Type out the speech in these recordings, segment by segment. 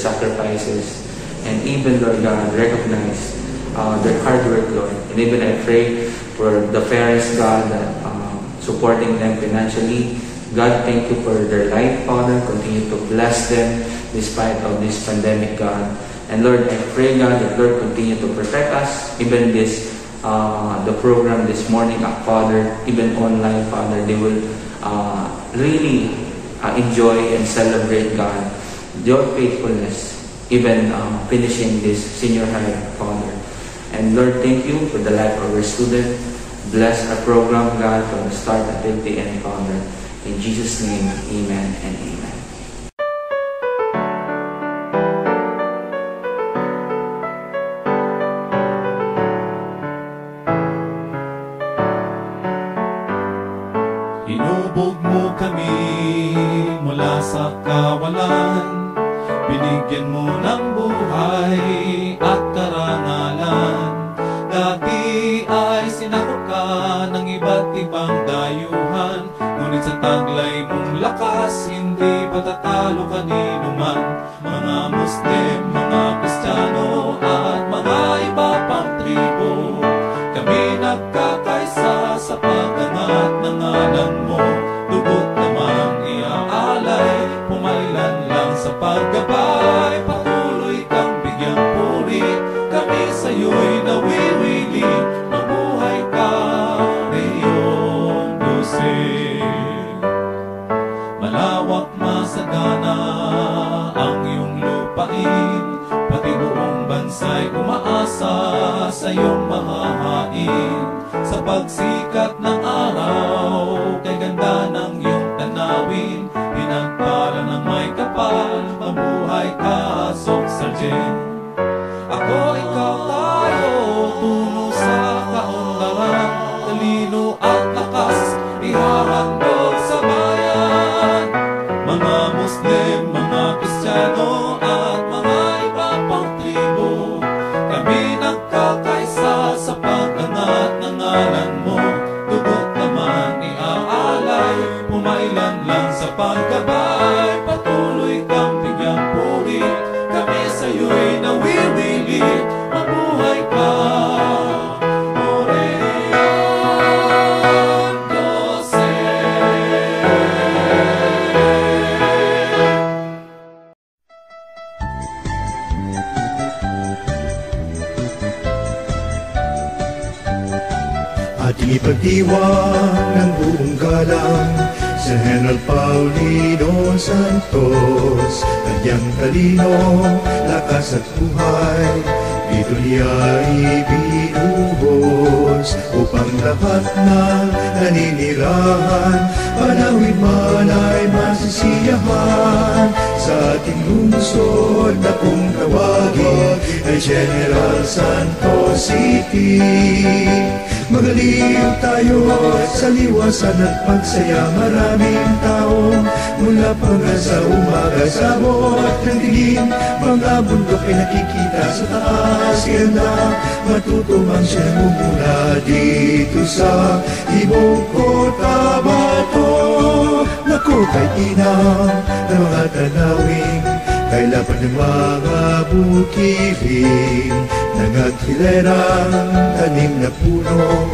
sacrifices and even, Lord God, recognize uh, their hard work, Lord. And even I pray for the parents, God, that uh, supporting them financially. God, thank you for their life, Father. Continue to bless them despite of this pandemic, God. And Lord, I pray, God, that Lord continue to protect us, even this, uh, the program this morning, uh, Father, even online, Father, they will uh, really uh, enjoy and celebrate, God, your faithfulness, even uh, finishing this senior high, Father. And Lord, thank you for the life of our student. Bless our program, God, from the start until the end, Father. In Jesus' name, amen and amen. Bansa'y umaasa sa iyong mahahain Sa pagsikat ng araw, ay masisiyahan Sa ating lungsod na kung tawagin Ay General Santos City. Magaliw tayo sa liwasan at pagsaya Maraming taong mula pa nga sa umaga Sa bot ng dilim, mga bundok ay nakikita sa taas. Ganda, matutumang siya mumula dito sa ibong Cotabato Naku, kay inang ng mga tanawing Kailapan ng mga bukiling Nangathilerang tanim na puno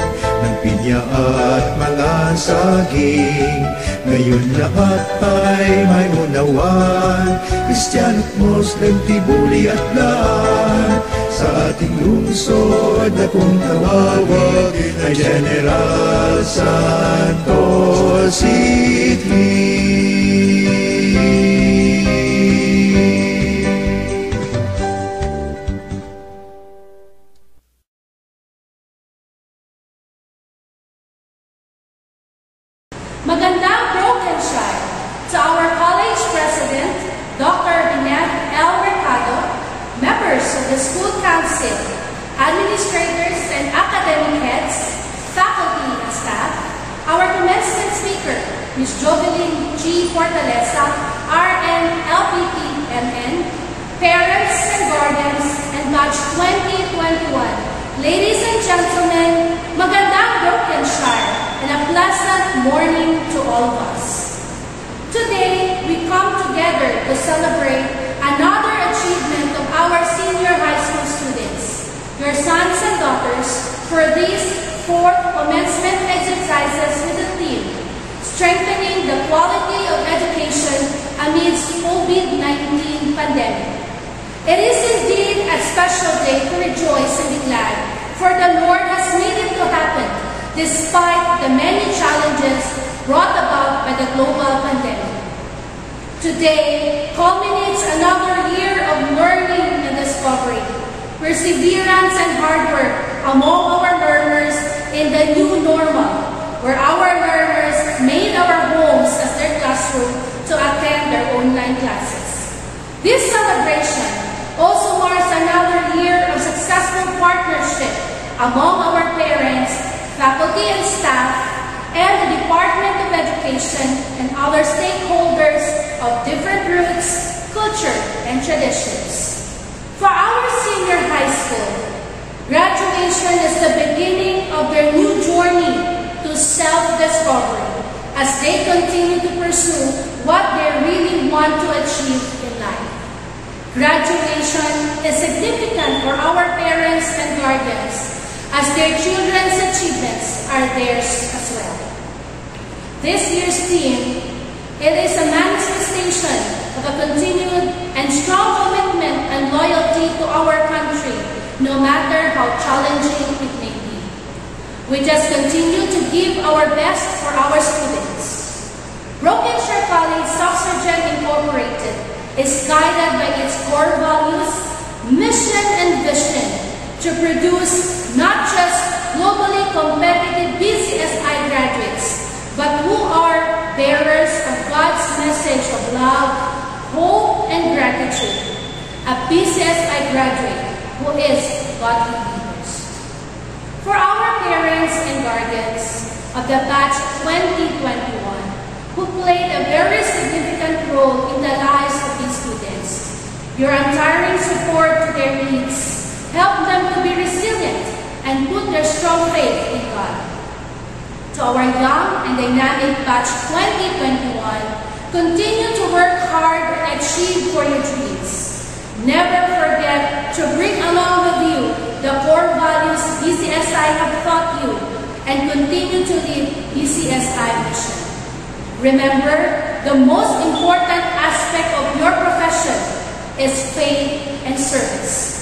Pinya at mga saging. Ngayon lahat ay may unawan. Kristiyano at Muslim, Tibuli at lahat. Sa ating lungsod na kung tawagin Ay General Santos City Ms. Jovelyn G. Fortaleza, RN, parents and guardians, and batch 2021. Ladies and gentlemen, magandang Brokenshire and a pleasant morning to all of us. Today, we come together to celebrate another achievement of our senior high school students, your sons and daughters, for these fourth commencement exercises with the theme, Strengthening the Quality of Education Amidst COVID-19 Pandemic. It is indeed a special day to rejoice and be glad, for the Lord has made it to happen despite the many challenges brought about by the global pandemic. Today culminates another year of learning and discovery, perseverance and hard work among our learners in the new normal, where our learners made our homes as their classroom to attend their online classes. This celebration also marks another year of successful partnership among our parents, faculty and staff, and the Department of Education and other stakeholders of different roots, culture, and traditions. For our senior high school, graduation is the beginning of their new journey to self-discovery as they continue to pursue what they really want to achieve in life. Graduation is significant for our parents and guardians as their children's achievements are theirs as well. This year's theme, it is a manifestation of a continued and strong commitment and loyalty to our country, no matter how challenging it may be. We just continue to give our best for our students. Brokenshire College Socsargen Incorporated is guided by its core values, mission, and vision to produce not just globally competitive BCSI graduates, but who are bearers of God's message of love, hope, and gratitude. A BCSI graduate who is godly leaders. For our parents and guardians of the batch 2021, who played a very significant role in the lives of your untiring support to their needs Help them to be resilient and put their strong faith in God to our young and dynamic batch 2021, continue to work hard and achieve for your dreams. Never forget to bring along with you the core values BCSI have taught you and continue to lead BCSI mission. Remember, the most important aspect of your profession is faith and service.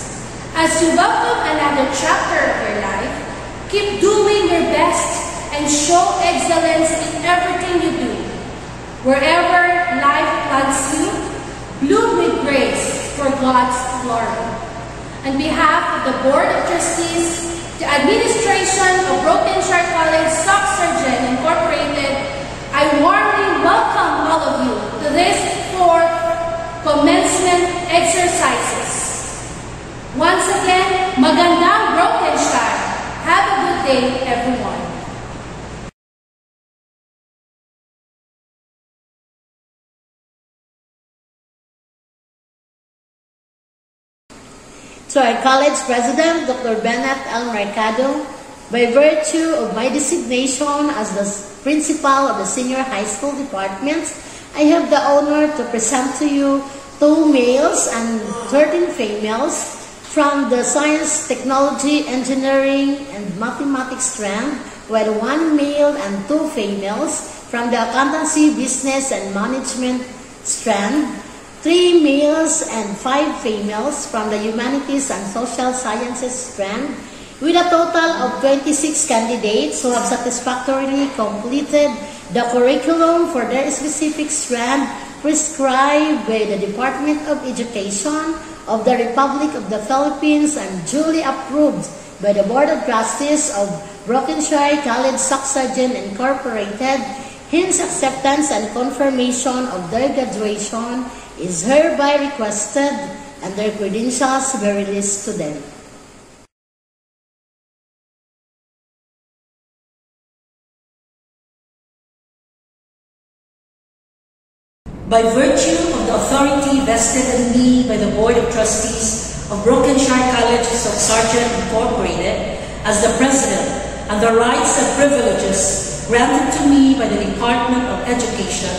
As you welcome another chapter of your life, keep doing your best and show excellence in everything you do. Wherever life plants you, bloom with grace for God's glory. On behalf of the Board of Trustees, the administration of Brokenshire College Socsargen Incorporated, I warmly welcome all of you to this fourth commencement exercises. Once again, magandang Brokenshire. Have a good day, everyone. To our college president, Dr. Bennett L. Mercado, by virtue of my designation as the principal of the senior high school department, I have the honor to present to you two males and 13 females from the science, technology, engineering, and mathematics strand, while one male and two females from the accountancy, business, and management strand, three males and five females from the humanities and social sciences strand, with a total of 26 candidates who have satisfactorily completed the curriculum for their specific strand prescribed by the Department of Education of the Republic of the Philippines and duly approved by the Board of Trustees of Brokenshire College Socsargen Incorporated, hence acceptance and confirmation of their graduation is hereby requested and their credentials be released to them. By virtue of the authority vested in me by the Board of Trustees of Brokenshire College Socsargen Incorporated as the President and the rights and privileges granted to me by the Department of Education,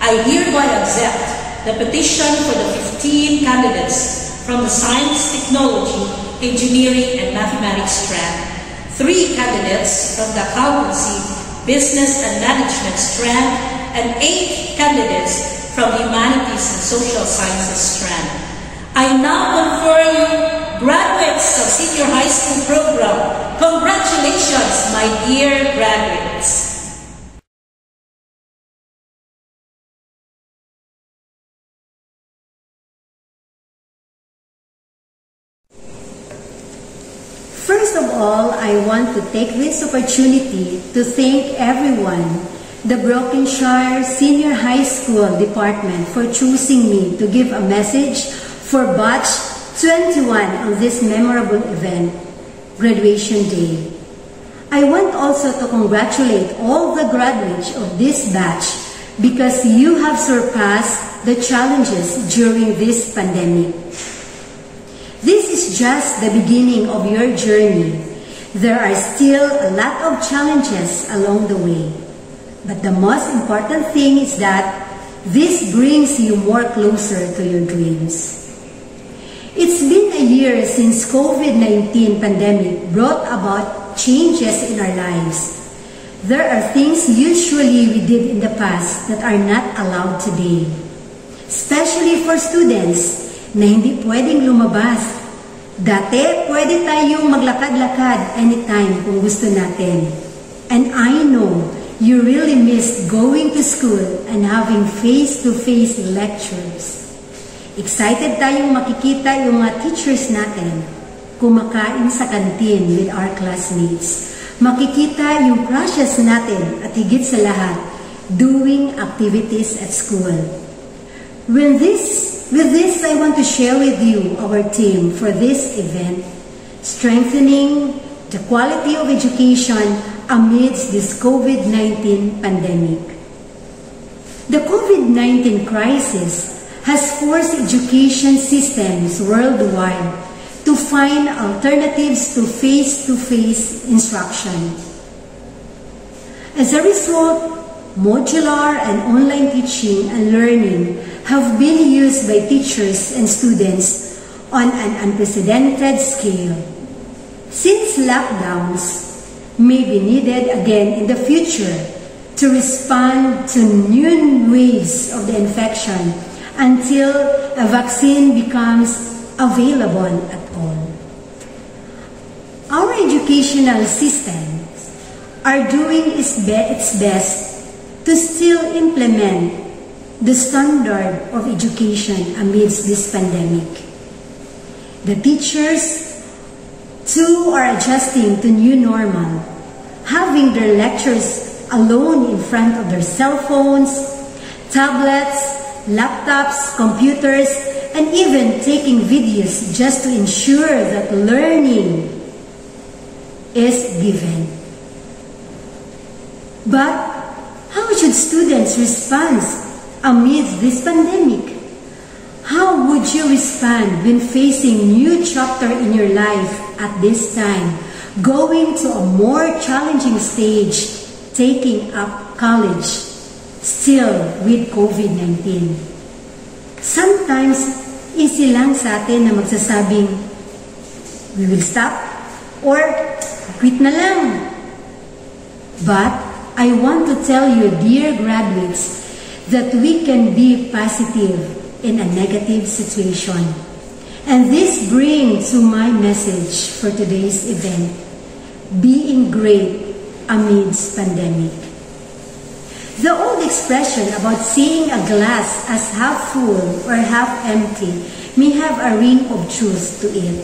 I hereby accept the petition for the 15 candidates from the Science, Technology, Engineering, and Mathematics strand, three candidates from the Accountancy, Business, and Management strand, and eight candidates from Humanities and Social Sciences strand. I now confer you graduates of senior high school program. Congratulations, my dear graduates. First of all, I want to take this opportunity to thank everyone, the Brokenshire Senior High School Department for choosing me to give a message for batch 21 on this memorable event, Graduation Day. I want also to congratulate all the graduates of this batch because you have surpassed the challenges during this pandemic. This is just the beginning of your journey. There are still a lot of challenges along the way. But the most important thing is that this brings you more closer to your dreams. It's been a year since COVID-19 pandemic brought about changes in our lives. There are things usually we did in the past that are not allowed today. Especially for students na hindi pwedeng lumabas. Dati, pwede tayong maglakad-lakad anytime kung gusto natin. And I know you really missed going to school and having face-to-face lectures. Excited tayong makikita yung mga teachers natin kumakain sa kantin with our classmates. Makikita yung crushes natin at higit sa lahat, doing activities at school. With this, with this, I want to share with you our team for this event, strengthening the quality of education amidst this COVID-19 pandemic. The COVID-19 crisis has forced education systems worldwide to find alternatives to face-to-face instruction. As a result, modular and online teaching and learning have been used by teachers and students on an unprecedented scale. Since lockdowns may be needed again in the future to respond to new waves of the infection until a vaccine becomes available at all. Our educational systems are doing its, be its best to still implement the standard of education amidst this pandemic. The teachers too are adjusting to new normal, having their lectures alone in front of their cell phones, tablets, laptops, computers, and even taking videos just to ensure that learning is given. But how should students respond amidst this pandemic? How would you respond when facing new chapter in your life at this time, going to a more challenging stage, taking up college, still with COVID-19? Sometimes, easy lang sa atin na magsasabing, we will stop or quit na lang. But I want to tell you, dear graduates, that we can be positive in a negative situation. And this brings to my message for today's event, being great amidst pandemic. The old expression about seeing a glass as half full or half empty may have a ring of truth to it.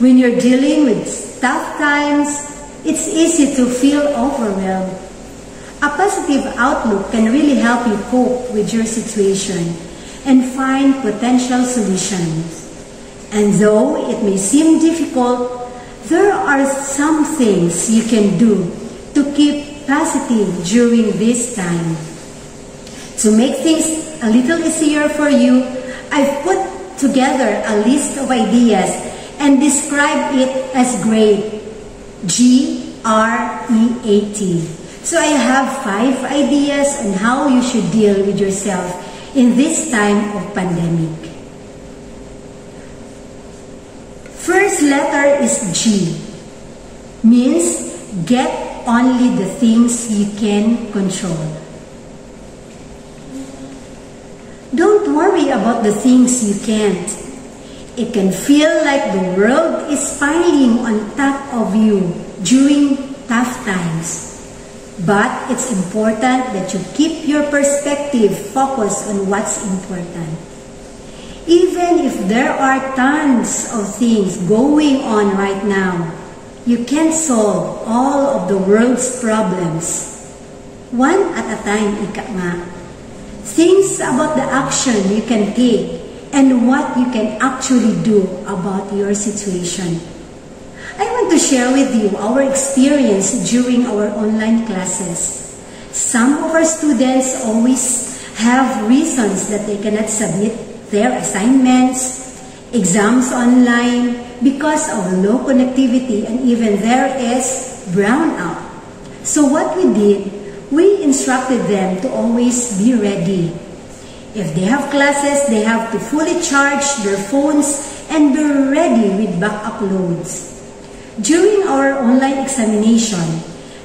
When you're dealing with tough times, it's easy to feel overwhelmed. A positive outlook can really help you cope with your situation and find potential solutions. And though it may seem difficult, there are some things you can do to keep positive during this time. To make things a little easier for you, I've put together a list of ideas and describe it as GREAT. G R E A T. So I have five ideas on how you should deal with yourself in this time of pandemic. First letter is G. Means get only the things you can control. Don't worry about the things you can't. It can feel like the world is piling on top of you during tough times. But it's important that you keep your perspective focused on what's important. Even if there are tons of things going on right now, you can't solve all of the world's problems. One at a time, ika nga. Things about the action you can take and what you can actually do about your situation. To share with you our experience during our online classes. Some of our students always have reasons that they cannot submit their assignments, exams online because of low connectivity and even there is brownout. So what we did, we instructed them to always be ready. If they have classes, they have to fully charge their phones and be ready with backup loads. During our online examination,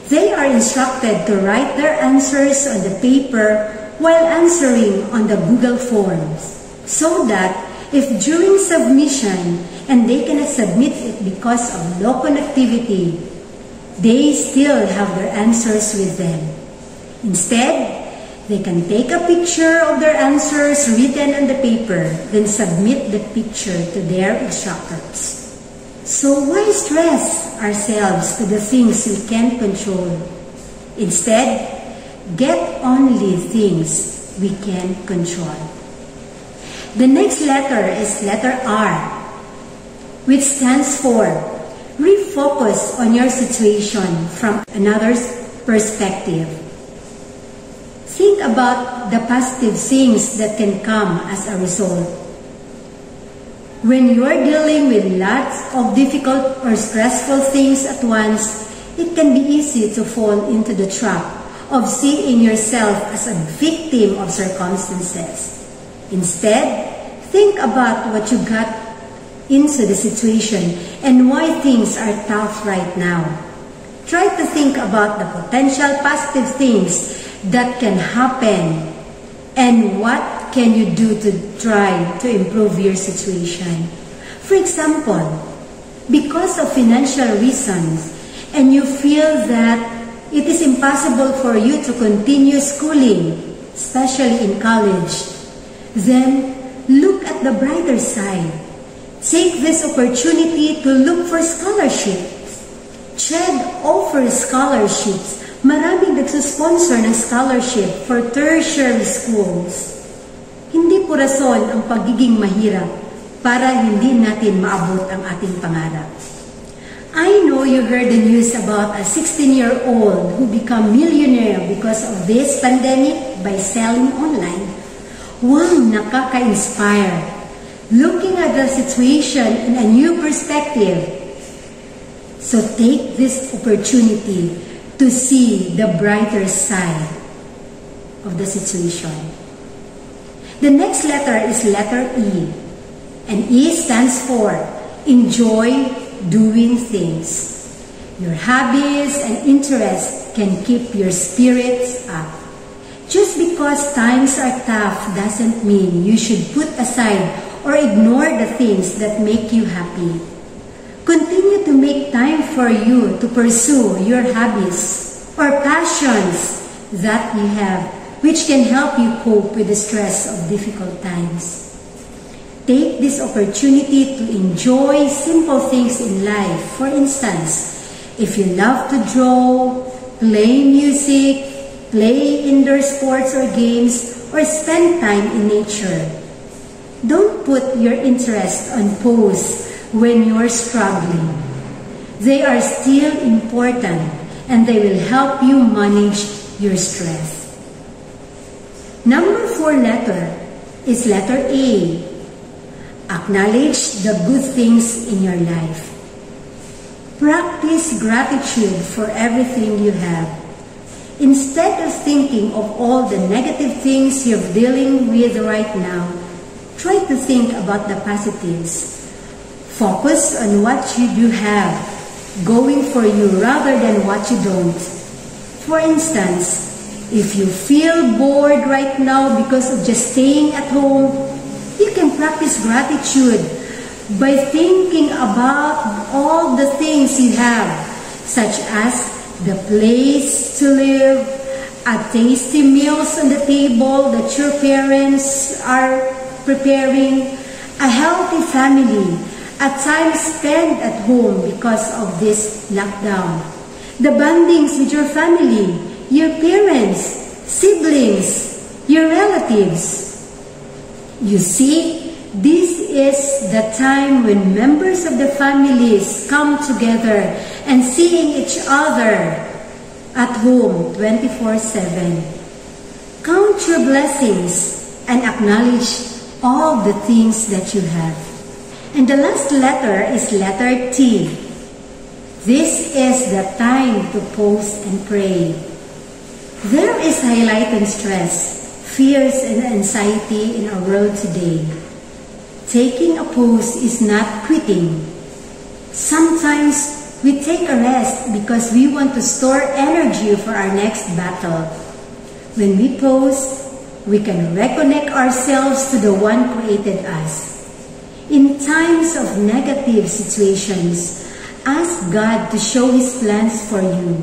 they are instructed to write their answers on the paper while answering on the Google Forms so that if during submission and they cannot submit it because of low connectivity, they still have their answers with them. Instead, they can take a picture of their answers written on the paper, then submit the picture to their instructors. So why stress ourselves to the things we can't control? Instead, get only things we can control. The next letter is letter R, which stands for refocus on your situation from another's perspective. Think about the positive things that can come as a result. When you're dealing with lots of difficult or stressful things at once, it can be easy to fall into the trap of seeing yourself as a victim of circumstances. Instead, think about what you got into the situation and why things are tough right now. Try to think about the potential positive things that can happen and what can you do to try to improve your situation. For example, because of financial reasons and you feel that it is impossible for you to continue schooling, especially in college, then look at the brighter side. Take this opportunity to look for scholarships. CHED offers scholarships Maraming nagsusponsor ng scholarship for tertiary schools. Hindi po rason ang pagiging mahirap para hindi natin maabot ang ating pangarap. I know you heard the news about a 16-year-old who became millionaire because of this pandemic by selling online. Wow, nakaka-inspire. Looking at the situation in a new perspective. So take this opportunity to see the brighter side of the situation. The next letter is letter E. And E stands for enjoy doing things. Your hobbies and interests can keep your spirits up. Just because times are tough doesn't mean you should put aside or ignore the things that make you happy. Continue to make time for you to pursue your hobbies or passions that you have, which can help you cope with the stress of difficult times. Take this opportunity to enjoy simple things in life. For instance, if you love to draw, play music, play indoor sports or games, or spend time in nature. Don't put your interest on pause when you're struggling. They are still important and they will help you manage your stress. Number four letter is letter A. Acknowledge the good things in your life. Practice gratitude for everything you have. Instead of thinking of all the negative things you're dealing with right now, try to think about the positives. Focus on what you do have going for you rather than what you don't. For instance, if you feel bored right now because of just staying at home, you can practice gratitude by thinking about all the things you have, such as the place to live, a tasty meals on the table that your parents are preparing, a healthy family, a time spent at home because of this lockdown. The bondings with your family, your parents, siblings, your relatives. You see, this is the time when members of the families come together and seeing each other at home 24-7. Count your blessings and acknowledge all the things that you have. And the last letter is letter T. This is the time to pause and pray. There is highlight and stress, fears, and anxiety in our world today. Taking a pause is not quitting. Sometimes we take a rest because we want to store energy for our next battle. When we pause, we can reconnect ourselves to the one created us. In times of negative situations, ask God to show His plans for you.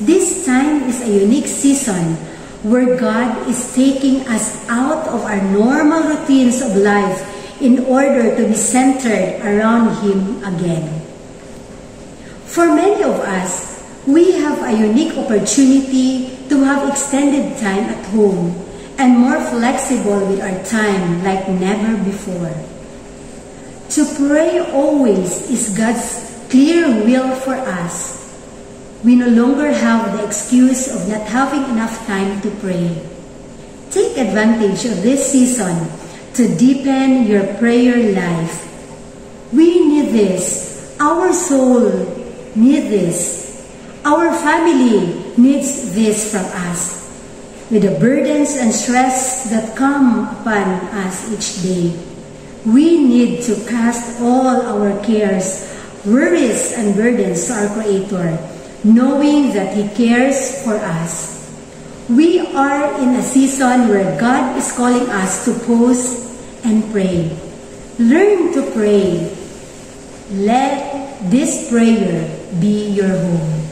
This time is a unique season where God is taking us out of our normal routines of life in order to be centered around Him again. For many of us, we have a unique opportunity to have extended time at home and more flexible with our time like never before. To pray always is God's clear will for us. We no longer have the excuse of not having enough time to pray. Take advantage of this season to deepen your prayer life. We need this. Our soul needs this. Our family needs this from us. With the burdens and stress that come upon us each day, we need to cast all our cares, worries, and burdens to our Creator, knowing that He cares for us. We are in a season where God is calling us to pause and pray. Learn to pray. Let this prayer be your home.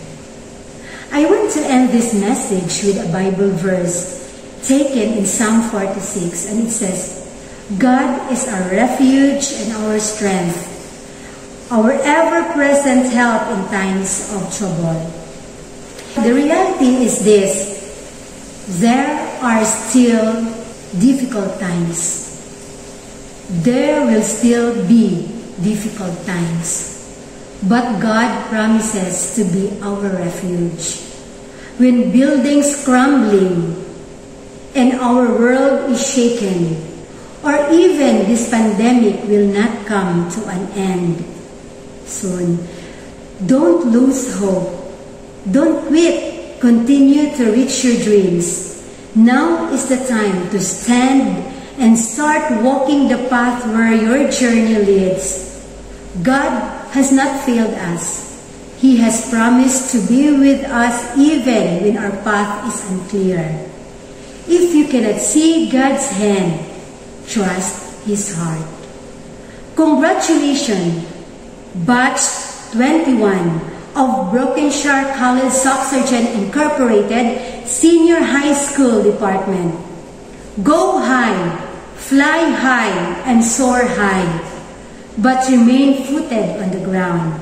I want to end this message with a Bible verse taken in Psalm 46, and it says, God is our refuge and our strength, our ever-present help in times of trouble. The reality is this, there are still difficult times. There will still be difficult times. But God promises to be our refuge. When buildings crumbling and our world is shaken, or even this pandemic will not come to an end soon. Don't lose hope. Don't quit. Continue to reach your dreams. Now is the time to stand and start walking the path where your journey leads. God has not failed us. He has promised to be with us even when our path is unclear. If you cannot see God's hand, trust his heart. Congratulations, Batch 21 of Brokenshire College Socsargen Incorporated Senior High School Department. Go high, fly high, and soar high, but remain footed on the ground.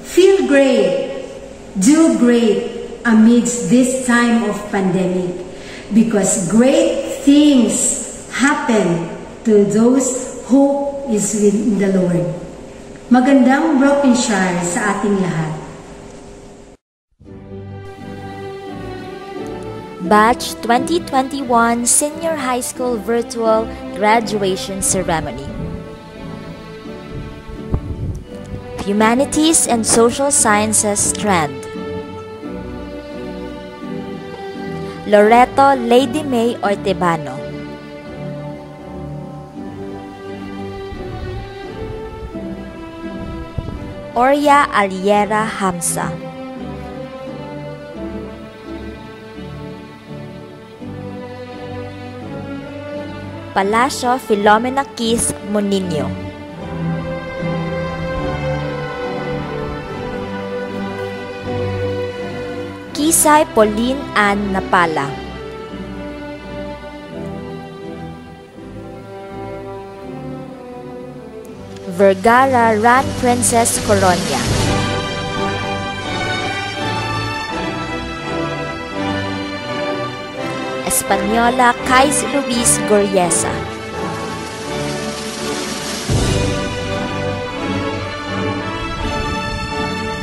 Feel great, do great amidst this time of pandemic, because great things happen to those who is with the Lord. Magandang broken share sa ating lahat. Batch 2021 Senior High School Virtual Graduation Ceremony. Humanities and Social Sciences Strand. Loreto Lady May Ortebano. Oria Aliera Hamza. Palacio Filomena Keys Monino. Kisay Pauline Ann Napala. Vergara Ran Princess Coronia. Española Kais Luis Goriesa.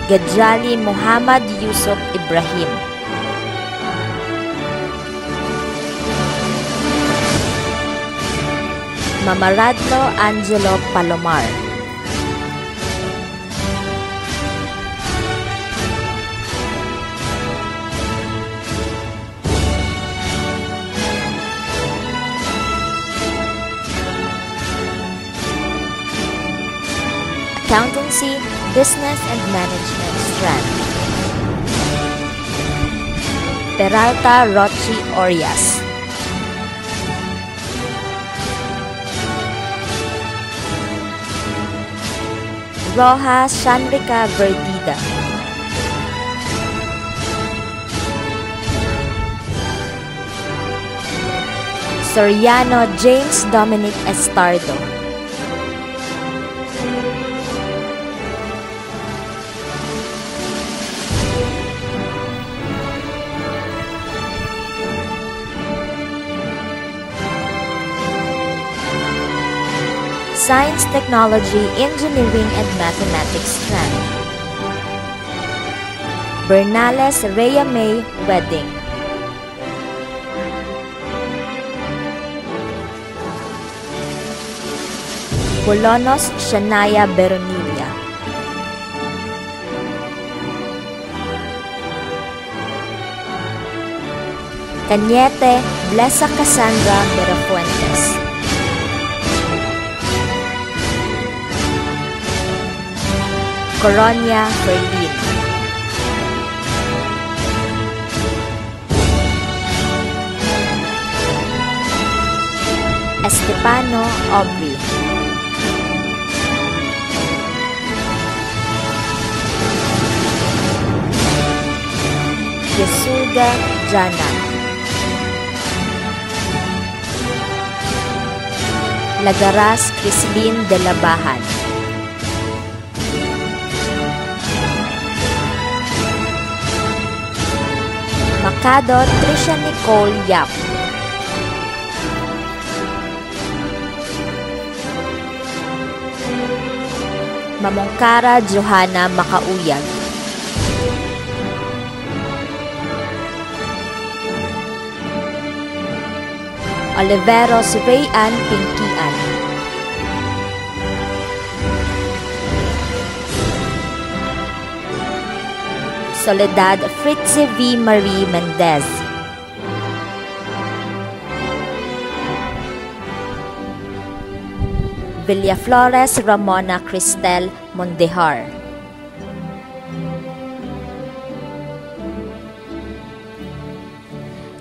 Gajali Muhammad Yusuf Ibrahim. Mamaradlo Angelo Palomar. Accountancy, Business and Management Strand. Peralta Rochi Orias. Rojas Shanrika Verdida. Soriano James Dominic Estardo. Science, Technology, Engineering, and Mathematics strand. Bernales Rhea May Wedding. Bolonos Shania Beronilia. Cañete Blesa Cassandra Berafuentes. Coronia, Berlin. Estepano Aubrey. Yesuga Jana. Lagaras Crislin de la Bahan. Macado Trisha Nicole Yap. Mamongkara Johanna Makauyag. Oliveros Ray Ann Pinkian. Soledad Fritze V. Marie Mendez. Villaflores Ramona Cristel Mondejar.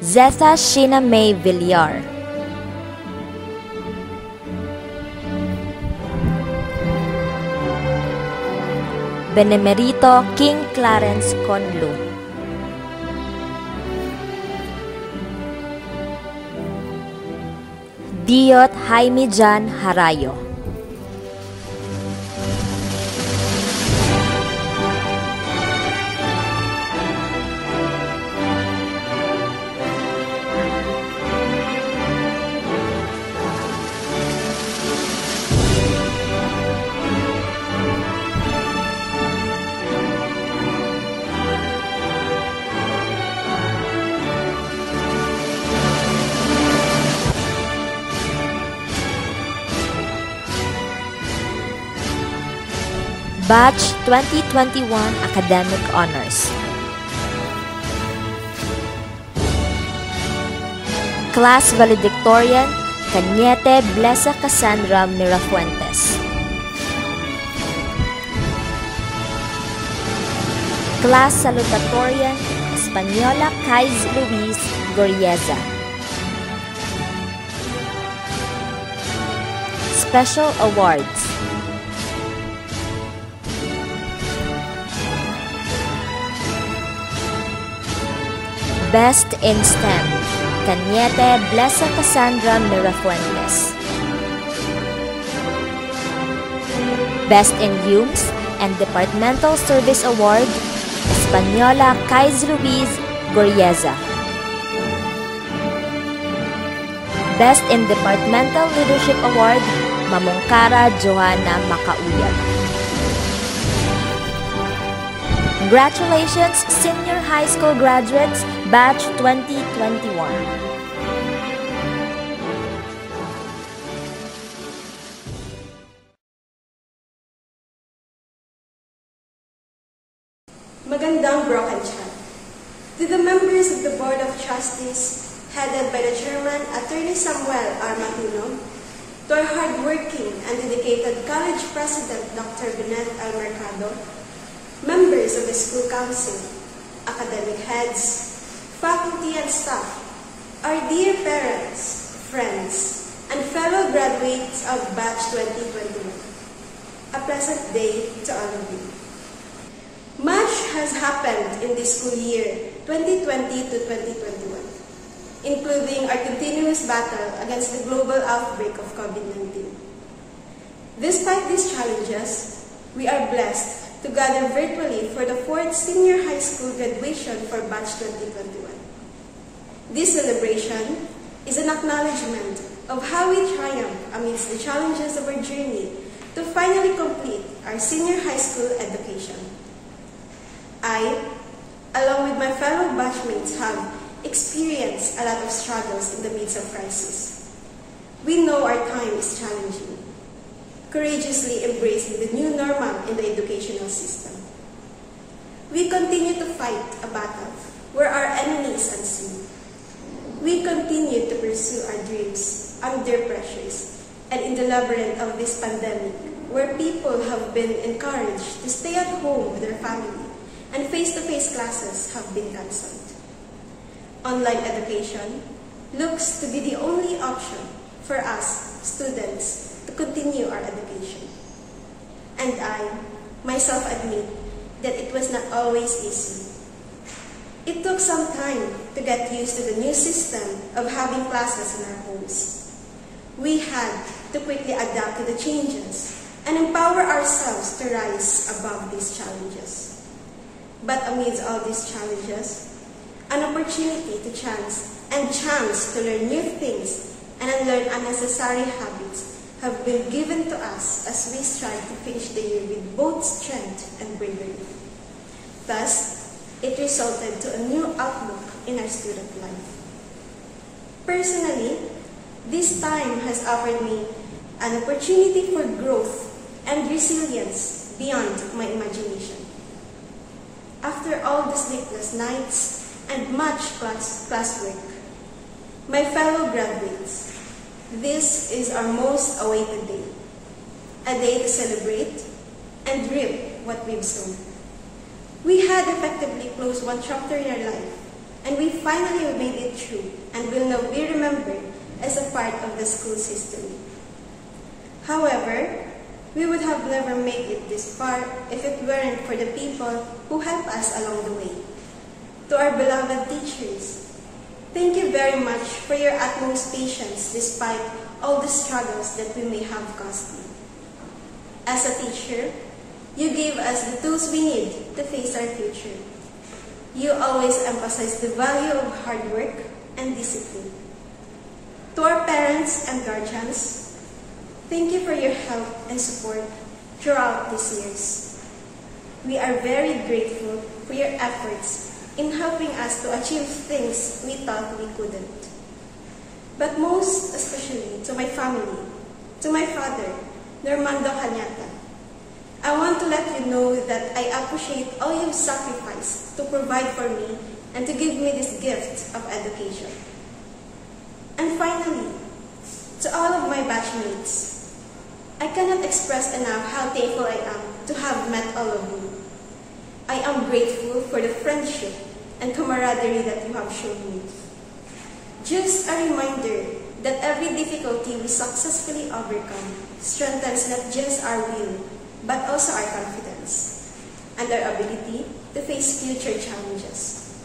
Zetha Sheena May Villar. Benemerito King Clarence Conlu. Diot Jaime Jan Harayo. Batch 2021 Academic Honors. Class Valedictorian Cañete Blesa Cassandra Mirafuentes. Class Salutatorian Española Kais Luis Gorieza. Special Awards Best in STEM Cañete Blesa Cassandra Mirafuentes. Best in HUMSS and Departmental Service Award Española Kais Ruiz Gorieza. Best in Departmental Leadership Award Mamongkara Johanna Makauyag. Congratulations, senior high school graduates, batch 2021. 2020 to 2021, including our continuous battle against the global outbreak of COVID-19. Despite these challenges, we are blessed to gather virtually for the fourth senior high school graduation for batch 2021. This celebration is an acknowledgement of how we triumph amidst the challenges of our journey to finally complete our senior high school education. I, along with my fellow batchmates, have experienced a lot of struggles in the midst of crisis. We know our time is challenging, courageously embracing the new normal in the educational system. We continue to fight a battle where our enemies unseen. We continue to pursue our dreams under pressures and in the labyrinth of this pandemic where people have been encouraged to stay at home with their family and face-to-face classes have been cancelled. Online education looks to be the only option for us students to continue our education. And I myself admit that it was not always easy. It took some time to get used to the new system of having classes in our homes. We had to quickly adapt to the changes and empower ourselves to rise above these challenges. But amidst all these challenges, an opportunity to chance and chance to learn new things and unlearn unnecessary habits have been given to us as we strive to finish the year with both strength and bravery. Thus, it resulted to a new outlook in our student life. Personally, this time has offered me an opportunity for growth and resilience beyond my imagination. After all the sleepless nights and much class, classwork, my fellow graduates, this is our most awaited day. A day to celebrate and reap what we've sown. We had effectively closed one chapter in our life, and we finally made it through and will now be remembered as a part of the school's history. However, we would have never made it this far if it weren't for the people who helped us along the way. To our beloved teachers, thank you very much for your utmost patience despite all the struggles that we may have caused you. As a teacher, you gave us the tools we need to face our future. You always emphasize the value of hard work and discipline. To our parents and guardians, thank you for your help and support throughout these years. We are very grateful for your efforts in helping us to achieve things we thought we couldn't. But most especially to my family, to my father, Normando Cañete. I want to let you know that I appreciate all you've sacrificed to provide for me and to give me this gift of education. And finally, to all of my batchmates, I cannot express enough how thankful I am to have met all of you. I am grateful for the friendship and camaraderie that you have shown me. Just a reminder that every difficulty we successfully overcome strengthens not just our will, but also our confidence and our ability to face future challenges.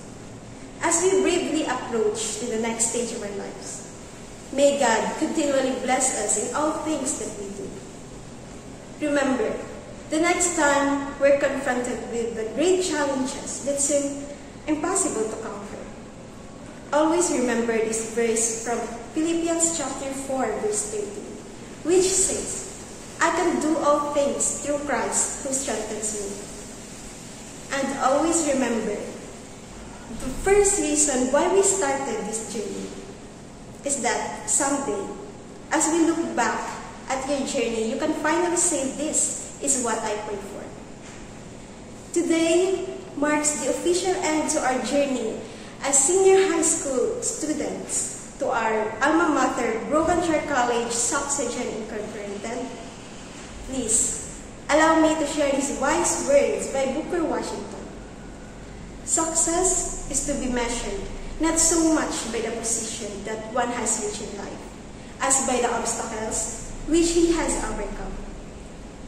As we bravely approach to the next stage of our lives, may God continually bless us in all things that we do. Remember, the next time we're confronted with the great challenges that seem impossible to conquer, always remember this verse from Philippians chapter 4, verse 13, which says, I can do all things through Christ who strengthens me. And always remember, the first reason why we started this journey is that someday, as we look back at your journey, you can finally say, This is what I prayed for. Today marks the official end to our journey as senior high school students to our alma mater, Brokenshire College, Socsargen Incorporated. Please, allow me to share these wise words by Booker Washington. Success is to be measured not so much by the position that one has reached in life, as by the obstacles which he has overcome.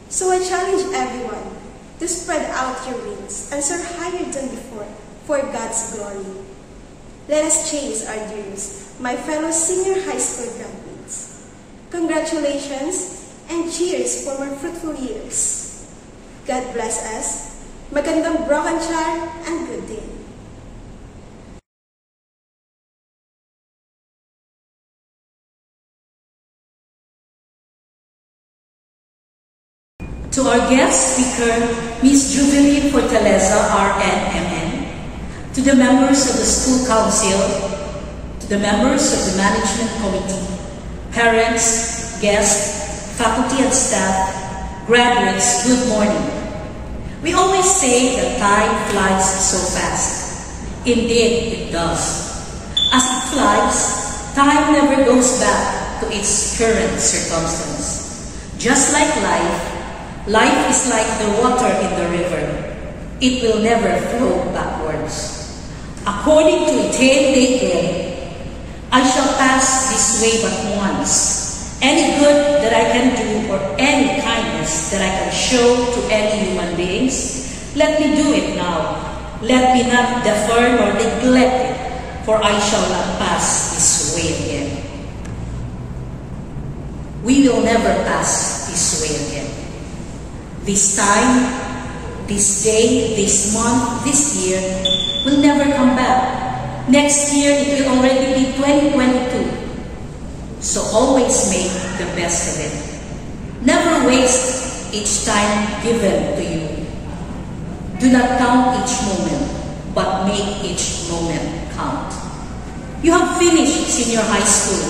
So I challenge everyone to spread out your wings and soar higher than before for God's glory. Let us chase our dreams, my fellow senior high school graduates. Congratulations and cheers for more fruitful years. God bless us. Magandang Brokenshire and good day. To our guest speaker, Ms. Jubilee Fortaleza, RNMN, to the members of the school council, to the members of the management committee, parents, guests, faculty and staff, graduates, good morning. We always say that time flies so fast. Indeed, it does. As it flies, time never goes back to its current circumstance. Just like life, life is like the water in the river. It will never flow backwards. According to David, I shall pass this way but once. Any good that I can do or any kindness that I can show to any human beings, let me do it now. Let me not defer nor neglect it, for I shall not pass this way again. We will never pass this way again. This time, this day, this month, this year will never come back. Next year, it will already be 2022. So always make the best of it. Never waste each time given to you. Do not count each moment, but make each moment count. You have finished senior high school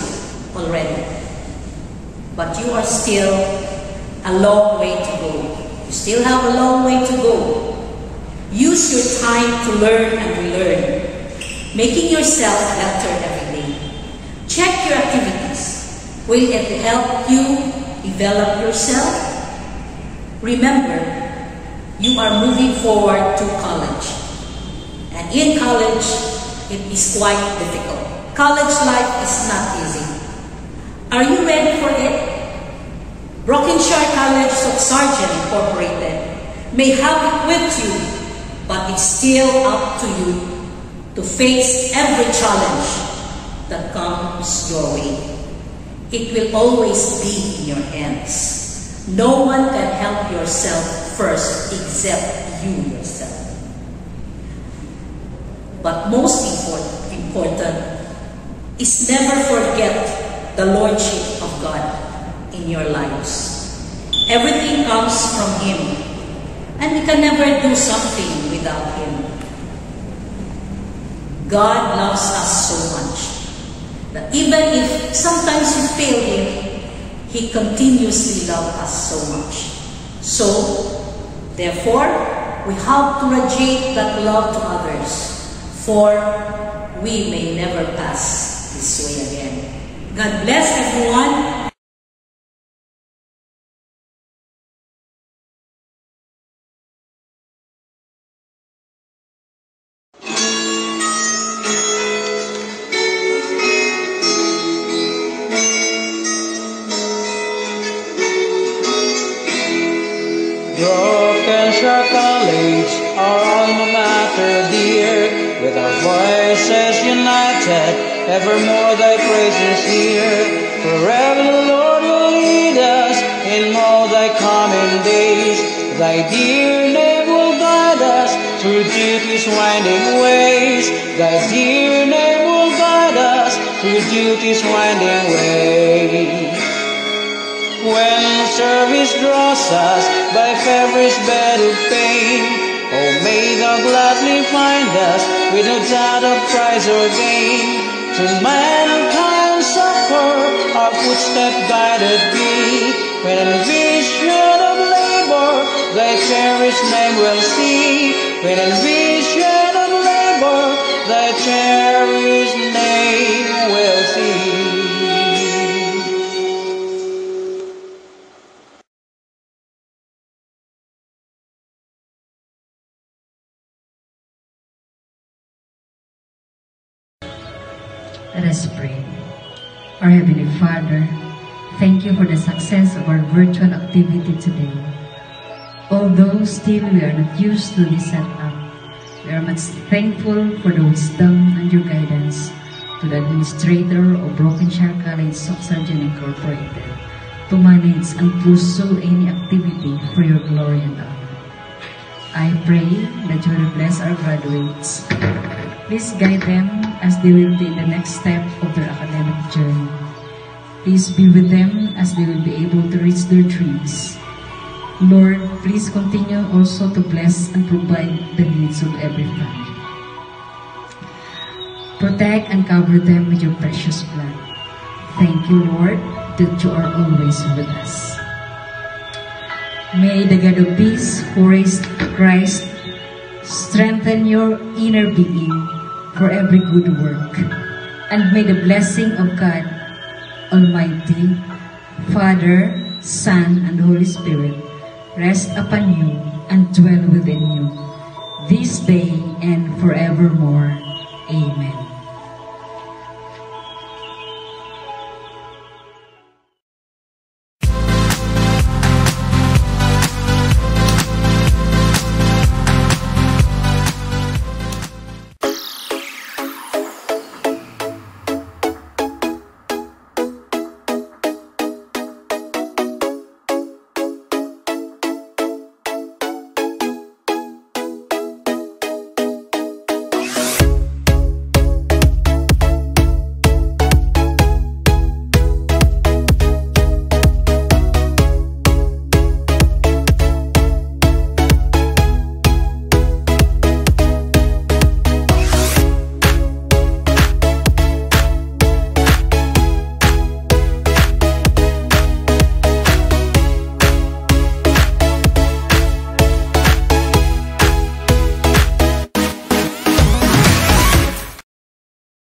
already, but you are still a long way to go. You still have a long way to go. Use your time to learn and relearn, making yourself better every day. Check your activities. Will it help you develop yourself? Remember, you are moving forward to college. And in college, it is quite difficult. College life is not easy. Are you ready for it? Brokenshire College of Socsargen Incorporated may have equipped you, but it's still up to you to face every challenge that comes your way. It will always be in your hands. No one can help yourself first except you yourself. But most important, is never forget the Lordship in your lives. Everything comes from Him, and we can never do something without Him. God loves us so much that even if sometimes we fail Him, He continuously loves us so much. So, Therefore, we have to radiate that love to others, for we may never pass this way again. God bless everyone. By February's bed of pain, oh may thou gladly find us with no doubt of prize or gain. To mankind succor, our footstep guided be. When in vision of labor, thy cherished name will see. When in Our Heavenly Father, thank you for the success of our virtual activity today. Although still we are not used to this setup, we are much thankful for the wisdom and your guidance to the administrator of Brokenshire College Socsargen Incorporated to manage and pursue any activity for your glory and honor. I pray that you will bless our graduates. Please guide them as they will be in the next step of their academic journey. Please be with them as they will be able to reach their dreams. Lord, please continue also to bless and provide the needs of every family. Protect and cover them with your precious blood. Thank you, Lord, that you are always with us. May the God of peace who raised Christ strengthen your inner being for every good work. And may the blessing of God Almighty, Father, Son, and Holy Spirit rest upon you and dwell within you this day and forevermore. Amen.